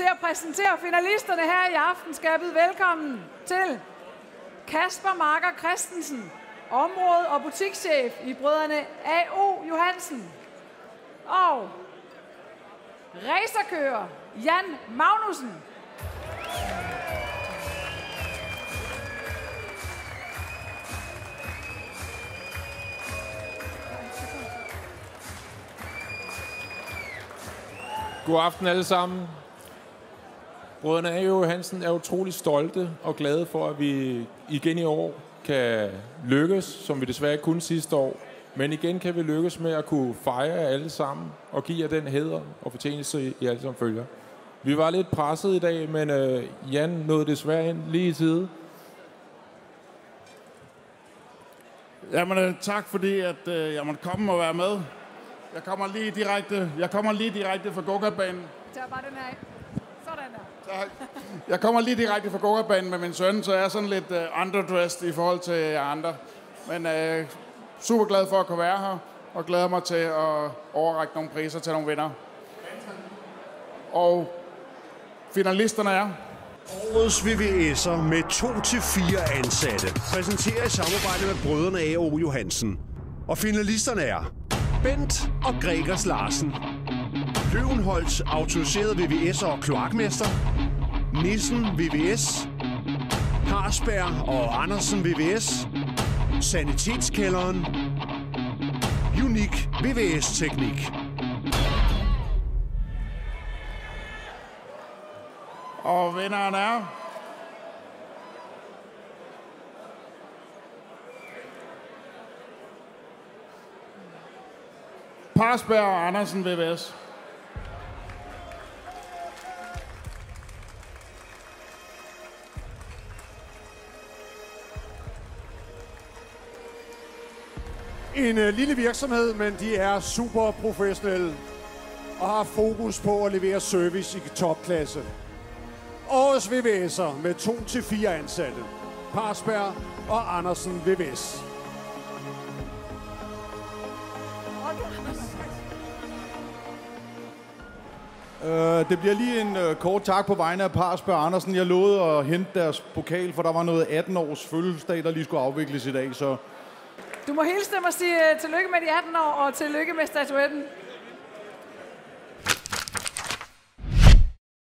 Til at præsentere finalisterne her i aften skal jeg byde velkommen til Kasper Marker Christensen, område- og butikschef i brødrene A.O. Johansen. Og racerkører Jan Magnussen. God aften alle sammen. Brødrene A.O. Hansen er utrolig stolte og glade for, at vi igen i år kan lykkes, som vi desværre ikke kunne sidste år. Men igen kan vi lykkes med at kunne fejre alle sammen og give jer den hæder og fortjeneste, I alle sammen følger. Vi var lidt presset i dag, men øh, Jan nåede desværre ind lige i tide. Jamen, øh, tak fordi, at øh, jeg måtte komme og være med. Jeg kommer lige direkte, jeg kommer lige direkte fra Gokartbanen. Tag bare den her. Sådan der. Tak. Jeg kommer lige direkte fra Gokartbanen med min søn, så jeg er sådan lidt uh, underdressed i forhold til jer andre. Men uh, super glad for at kunne være her, og glæder mig til at overrække nogle priser til nogle vinder. Og finalisterne er... Årets VVS'er med 2-4 ansatte præsenterer i samarbejde med brødrene A.O. Johansen. Og finalisterne er Bent og Gregers Larsen. Løvenholds autoriseret VVS'er og kloakmester. Nissen VVS. Harsberg og Andersen VVS. Sanitetskælderen. Unik VVS-teknik. Og vinderen er... Parsberg og Andersen VVS. En øh, lille virksomhed, men de er super professionelle og har fokus på at levere service i topklasse. Årets VVS'er med 2-4 ansatte. Parsberg og Andersen VVS. Øh, det bliver lige en øh, kort tak på vegne af Parsberg Andersen. Jeg lovede at hente deres pokal, for der var noget 18-års fødselsdag, der lige skulle afvikles i dag. Så du må hilse dem og sige uh, tillykke med de 18 år, og tillykke med statuetten.